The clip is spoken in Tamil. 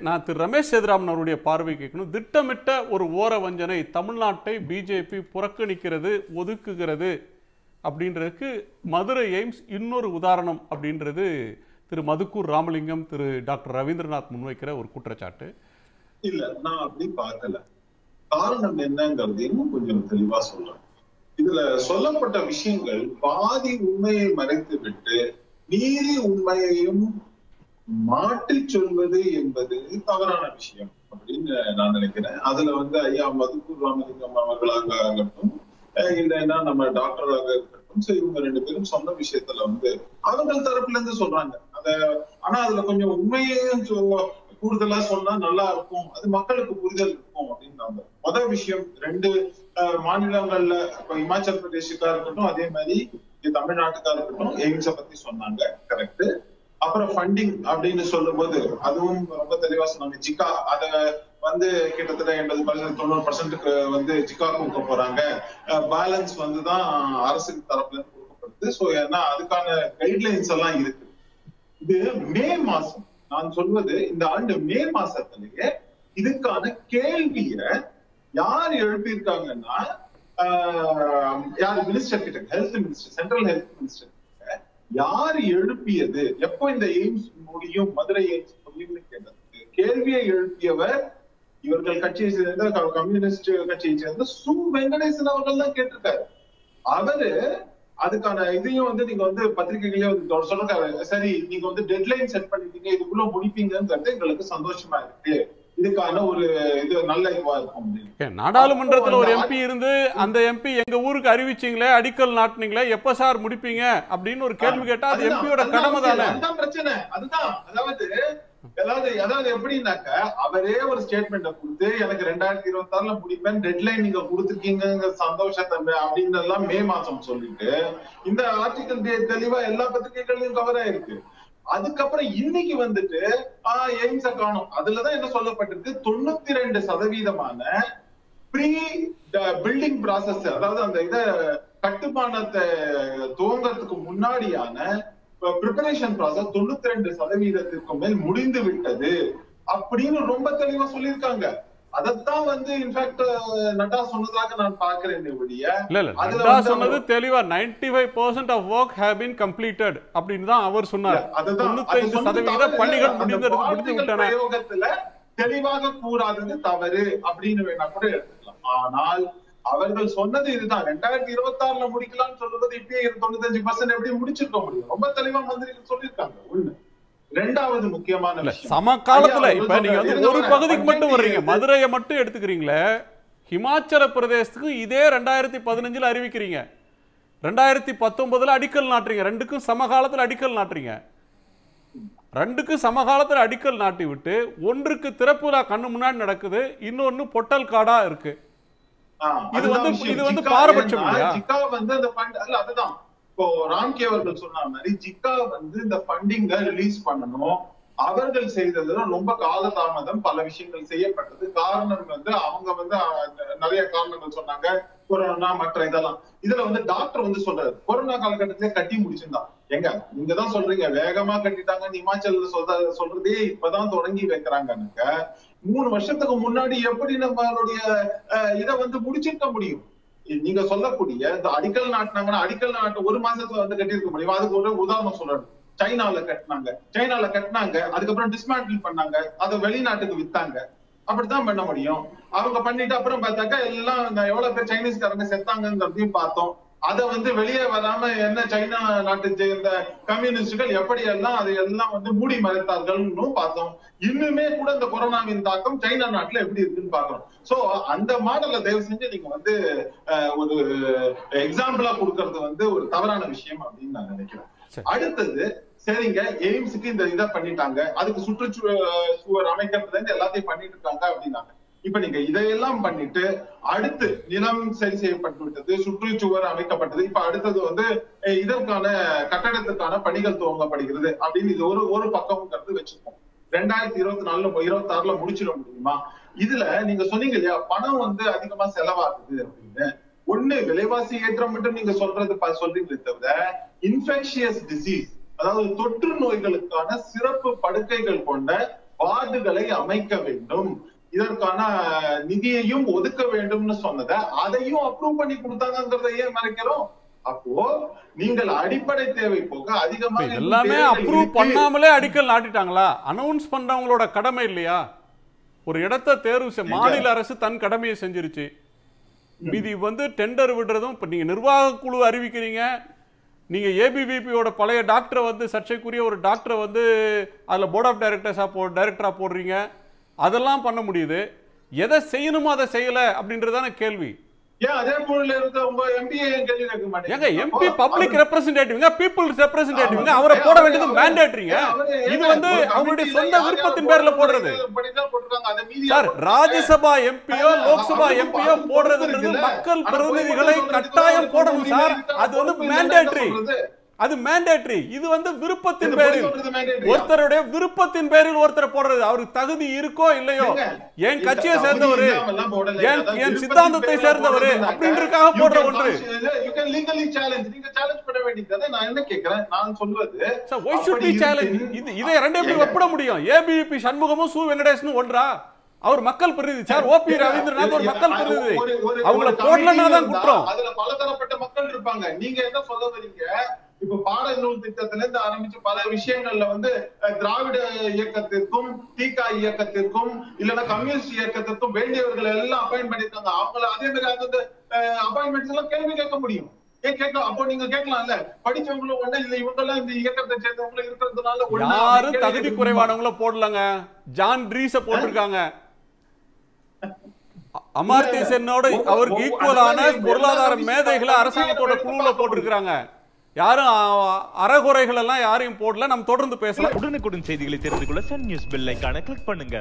நான் திரு ரமேஷ் சேதுராமன் அவருடைய பார்வை கேட்கணும். திட்டமிட்ட ஒரு ஓர வஞ்சனை தமிழ்நாட்டை பிஜேபி புறக்கணிக்கிறது ஒதுக்குகிறது அப்படின்றதுக்கு மதுரை எய்ம்ஸ் இன்னொரு உதாரணம் அப்படின்றது திரு மதுக்கூர் ராமலிங்கம் திரு டாக்டர் ரவீந்திரநாத் முன்வைக்கிற ஒரு குற்றச்சாட்டு. இல்ல நான் அப்படி பார்க்கல. காரணம் என்னங்கிறது இன்னும் கொஞ்சம் தெளிவா சொல்றேன் இதுல சொல்லப்பட்ட விஷயங்கள் பாதி உண்மையை மறைத்து விட்டு மீறி உண்மையையும் மாற்றி சொல்வது என்பது தவறான விஷயம் அப்படின்னு நான் நினைக்கிறேன். அதுல வந்து ஐயா மதுக்கூர் ராமலிங்கம் அவர்களாக ஆகட்டும் இல்லைன்னா நம்ம டாக்டராக இருக்கட்டும் சோ இவங்க ரெண்டு பேரும் சொன்ன விஷயத்துல வந்து அவர்கள் தரப்புல இருந்து சொல்றாங்க. அத ஆனா அதுல கொஞ்சம் உண்மையையும் கூடுதலா சொன்னா நல்லா இருக்கும். அது மக்களுக்கு புரிதல் இருக்கும் அப்படின்னாங்க. முதல் விஷயம் ரெண்டு மாநிலங்கள்ல இப்ப இமாச்சல் பிரதேசுக்கா இருக்கட்டும் அதே மாதிரி தமிழ்நாட்டுக்கா இருக்கட்டும் எய்ம்ஸ பத்தி சொன்னாங்க. கரெக்ட் அப்புறம் ஃபண்டிங் அப்படின்னு சொல்லும்போது அதுவும் ரொம்ப தெளிவா சொன்னாங்க. ஜிகா அத வந்து கிட்டத்தட்ட எண்பது பர்சன்ட் தொண்ணூறு பர்சன்ட்டுக்கு வந்து ஜிகா கொடுக்க போறாங்க. பேலன்ஸ் வந்து தான் அரசுக்கு தரப்புல இருந்து கொடுக்கப்படுது. சோ ஏன்னா அதுக்கான கைட்லைன்ஸ் எல்லாம் இருக்கு. இது மே மாசம். நான் சொல்வது இந்த ஆண்டு மே மாசத்திலேயே இதுக்கான கேள்விய யார் எழுப்பியிருக்காங்கன்னா ஆஹ், யார் மினிஸ்டர் கிட்ட health minister central health minister யார் எழுப்பியது? எப்போ இந்த எய்ம்ஸ் முடியும்? மதுரை எய்ம்ஸ் முடியும்னு கேட்டது. கேள்வியை எழுப்பியவர் இவர்கள் கட்சியை சேர்ந்த கம்யூனிஸ்ட் கட்சியை சேர்ந்த சு. வெங்கடேசன் அவர்கள் தான் கேட்டிருக்காரு. அவரு அதுக்கான இதையும் வந்து நீங்க வந்து பத்திரிகைகளே வந்து சொல்றாரு சரி நீங்க வந்து டெட்லைன் செட் பண்ணிட்டீங்க இதுக்குள்ள முடிப்பீங்கிறது எங்களுக்கு சந்தோஷமா இருக்கு. இதுக்கான ஒரு இது நல்ல இதுவா இருக்கும் நாடாளுமன்றத்துல ஒரு எம்பி இருந்து அந்த எம்பி எங்க ஊருக்கு அறிவிச்சீங்களே அடிக்கல் நாட்டுனீங்களே எப்ப சார் முடிப்பீங்க அப்படின்னு ஒரு கேள்வி கேட்டா அது எம்பியோட கடமை தானே? அதுதான் பிரச்சனை அதுதான். அதாவது அதாவது அதாவது எப்படின்னாக்க அவரே ஒரு ஸ்டேட்மெண்ட கொடுத்து எனக்கு ரெண்டாயிரத்தி இருபத்தி ஆறுல முடிப்பேன் டெட்லைன் நீங்க கொடுத்துருக்கீங்க சந்தோஷத்தை அப்படின்னு எல்லாம் மே மாசம் சொல்லிட்டு இந்த ஆர்டிகல் தெளிவா எல்லா பத்திரிகைகள்லயும் கவர் ஆயிருக்கு. அதுக்கப்புறம் இன்னைக்கு வந்துட்டு ஆஹ் எய்ம்ஸ காணும். அதுலதான் என்ன சொல்லப்பட்டிருக்கு? தொண்ணூத்தி ரெண்டு சதவீதமான ப்ரீ பில்டிங் ப்ராசஸ் அதாவது அந்த இத கட்டுமானத்தை துவங்கறதுக்கு முன்னாடியான ப்ரிப்பரேஷன் ப்ராசஸ் தொண்ணூத்தி ரெண்டு சதவீதத்திற்கு மேல் முடிந்து விட்டது அப்படின்னு ரொம்ப தெளிவா சொல்லியிருக்காங்க. அதைத்தான் வந்து இன்ஃபேக்ட் நட்டா சொன்னதாக நான் பாக்குறேன் ஒழிய இல்ல இல்ல நட்டா சொன்னது தெளிவா 95% five percent of work have been completed அப்படின்னு தான் அவர் சொன்னார். தொண்ணூத்தைந்து சதவீத. பணிகள் முடிந்து முடிந்து விட்டன. பிரயோகத்துல தெளிவாக கூறாதது தவறு அப்படின்னு வேணா கூட எடுத்துக்கலாம். ஆனால் அவர்கள் சொன்னது இதுதான். ரெண்டாயிரத்தி இருபத்தி ஆறுல முடிக்கலாம்னு சொல்றது இப்பயே தொண்ணூத்தஞ்சு பர்சன்ட் எப்படி முடிச்சிருக்க முடியும்? ரொம்ப தெளிவா மந்திரிகள் சொல்லியிருக்காங்க ஒண்ணு ரெண்டாவது முக்கியமான இல்ல விஷயம். சம காலத்துல ஐயா, இப்ப நீங்க வந்து ஒரு பகுதிக்கு மட்டும் வர்றீங்க. மதுரையை மட்டும் எடுத்துக்கிறீங்களே ஹிமாச்சல பிரதேசத்துக்கு இதே ரெண்டாயிரத்தி பதினஞ்சுல அறிவிக்கிறீங்க. ரெண்டாயிரத்தி பத்தொன்பதுல அடிக்கல் நாட்டுறீங்க. ரெண்டுக்கும் சமகாலத்துல அடிக்கல் நாட்டுறீங்க. ரெண்டுக்கும் சமகாலத்துல அடிக்கல் நாட்டி விட்டு ஒன்றுக்கு திறப்பு விழா கண்ணு முன்னாடி நடக்குது இன்னொன்னு பொட்டல் காடா இருக்கு. இது வந்து-. இது வந்து பாரபட்சம் இல்லையா? இப்போ ராம்கே அவர்கள் சொன்ன மாதிரி ஜிக்கா வந்து இந்த ஃபண்டிங்க ரிலீஸ் பண்ணணும். அவர்கள் செய்ததுல ரொம்ப காலதாமதம் பல விஷயங்கள் செய்யப்பட்டது. காரணம் வந்து அவங்க வந்து நிறைய காரணங்கள் சொன்னாங்க. கொரோனா மற்ற இதெல்லாம். இதுல வந்து டாக்டர் வந்து சொல்றாரு கொரோனா காலகட்டத்திலே கட்டி முடிச்சிருந்தான் எங்க? நீங்க தான் சொல்றீங்க. வேகமா கட்டிட்டாங்க. இமாச்சல் சொல்ற சொல்றதே இப்பதான் தொடங்கி வைக்கிறாங்கன்னுக்க மூணு வருஷத்துக்கு முன்னாடி எப்படி நம்மளுடைய அஹ், இதை வந்து முடிச்சிருக்க முடியும்? நீங்க சொல்லக்கூடிய இந்த அடிக்கல் நாட்டினாங்கன்னா அடிக்கல் நாட்டு ஒரு மாசத்துல வந்து கட்டியிருக்க முடியும். அதுக்கு ஒரு உதாரணம் சொல்லணும் சைனால கட்டினாங்க. சைனால கட்டினாங்க. அதுக்கப்புறம் டிஸ்மேண்டில் பண்ணாங்க. அதை வெளிநாட்டுக்கு வித்தாங்க. அப்படித்தான் பண்ண முடியும். அவங்க பண்ணிட்டு அப்புறம் பார்த்தாக்கா எல்லாம் எவ்வளவு பேர் சைனீஸ்காரங்க செத்தாங்கிறதையும் பார்த்தோம். அதை வந்து வெளியே வராம என்ன சைனா நாட்டை சேர்ந்த கம்யூனிஸ்டுகள் எப்படி எல்லாம் அதை எல்லாம் வந்து மூடி மறைத்தார்கள்னு பார்த்தோம். இன்னுமே கூட இந்த கொரோனாவின் தாக்கம் சைனா நாட்டுல எப்படி இருக்குன்னு பாக்குறோம் சோ அந்த மாடலை தயவு செஞ்சு நீங்க வந்து ஒரு எக்ஸாம்பிளா கொடுக்கறது வந்து ஒரு தவறான விஷயம் அப்படின்னு நான் நினைக்கிறேன். அடுத்தது சரிங்க எய்ம்ஸுக்கு இந்த இதை பண்ணிட்டாங்க. அதுக்கு சுற்றுச்சூழல் சுவர் அமைக்கிறதுல இருந்து எல்லாத்தையும் பண்ணிட்டு இருக்காங்க அப்படின்னாங்க. இப்ப நீங்க இதையெல்லாம் பண்ணிட்டு அடுத்து நிலம் சரி செய்யப்பட்டு விட்டது சுற்றுச்சுவர் அமைக்கப்பட்டது. இப்ப அடுத்தது வந்து இதற்கான கட்டடத்துக்கான பணிகள் துவங்கப்படுகிறது அப்படின்னு இது ஒரு ஒரு பக்கம்ங்கிறது வச்சுப்போம். ரெண்டாயிரத்தி இருபத்தி நாலுல இருபத்தி ஆறுல முடிச்சிட முடியுமா? இதுல நீங்க சொன்னீங்க இல்லையா பணம் வந்து அதிகமா செலவாகுது அப்படின்னு. ஒண்ணு விலைவாசி ஏற்றம் மட்டும் நீங்க சொல்றது சொல்றீங்களே தவிர இன்ஃபெக்ஷியஸ் டிசீஸ் அதாவது தொற்று நோய்களுக்கான சிறப்பு படுக்கைகள் கொண்ட வார்டுகளை அமைக்க வேண்டும். இதற்கான நிதியையும் ஒதுக்க வேண்டும்னு சொன்னதை அதையும் அப்ரூவ் பண்ணி கொடுத்தாங்கிறத ஏன் மறைக்கிறோம்? அப்போ நீங்கள் அடிப்படை தேவை போக இது எல்லாமே அப்ரூவ். பண்ணாமலே அடிக்கல் நாட்டிட்டாங்களா? அனௌன்ஸ் பண்றவங்களோட கடமை இல்லையா? ஒரு இடத்தை தேர்வு மாநில அரசு தன் கடமையை செஞ்சிருச்சு. மீதி வந்து டெண்டர் விடுறதும் இப்ப நீங்க நிர்வாக குழு அறிவிக்கிறீங்க. நீங்க ஏபிவிபியோட பழைய டாக்டரை வந்து சர்ச்சைக்குரிய ஒரு டாக்டரை வந்து அதுல போர்ட் ஆஃப் டைரக்டர்ஸா போ டைரக்டரா போடுறீங்க. அதெல்லாம் பண்ண முடியுது. எதை செய்யணுமோ அதை செய்யல அப்படின்றதான கேள்வி. ஏங்க எம்பி பப்ளிக் ரெப்ரசன்டேட்டிவ்ங்க பீப்புள்ஸ் ரெப்ரசன்டேட்டிவ்ங்க அவரை போட வேண்டியது மேண்டேட்டரிங்க இது வந்து அவங்களுடைய சொந்த விருப்பத்தின் பேர்ல போடுறது? சார் ராஜ்யசபா எம்பியோ லோக்சபா எம்பியோ போடுறதுன்றது மக்கள் பிரதிநிதிகளை கட்டாயம் போடணும் சார். அது வந்து மேண்டேட்டரி அது மேண்டேட்டரி இது வந்து விருப்பத்தின் பேரில். ஒருத்தருடைய விருப்பத்தின் பேரில் ஒருத்தரை போடுறது. அவருக்கு தகுதி இருக்கோ இல்லையோ? என் கட்சியை சேர்ந்தவரு என் சித்தாந்தத்தை சேர்ந்தவரு அப்படின்றதுக்காக போடுற ஒன்று. இது ரெண்டே எப்படி ஒப்பிட முடியும்? ஏபிபி சண்முகமும் சு வெங்கடேஷனும் ஒன்றா? அவர் மக்கள் பிரதிநிதி. சார் ஓபி ரவீந்திரநாத் ஒரு மக்கள் பிரதிநிதி. அவங்கள போடலன்னா தான் குற்றம். அதுல பலதரப்பட்ட மக்கள் இருப்பாங்க. நீங்க என்ன சொல்ல வரீங்க? இப்ப பாடநூல் திட்டத்துல இருந்து ஆரம்பிச்சு பல விஷயங்கள்ல வந்து திராவிட இயக்கத்திற்கும் தீகா இயக்கத்திற்கும் இல்லைன்னா கம்யூனிஸ்ட் இயக்கத்திற்கும் வேண்டியவர்கள் எல்லாம் அப்பாயின்ட் பண்ணிருக்காங்க அவங்கள அதே மாதிரி அந்த அப்பாயின்மெண்ட்ஸ் எல்லாம் கேள்வி கேட்க முடியும் ஏன் கேட்கலாம் அப்போ நீங்க கேட்கலாம்ல படிச்சவங்களும் ஒண்ணு இல்ல இவங்க எல்லாம் இந்த இயக்கத்தை சேர்ந்தவங்களும் இருக்கிறதுனால ஒண்ணா யாரும் தகுதி குறைவானவங்கள போடலங்க ஜான் ரீஸ போட்டிருக்காங்க அ- அமர்த்திய சென்னோட அவருக்கு ஈக்குவலான பொருளாதார மேதைகளை அரசாங்கத்தோட குழுவுல போட்டிருக்காங்க யாரும் அறகுறைகள் எல்லாம் யாரையும் போடல. நம்ம தொடர்ந்து பேசலாம். உடனுக்குடன் செய்திகளை தெரிந்து கொள்ள சன் நியூஸ் பெல் ஐக்கான கிளிக் பண்ணுங்க.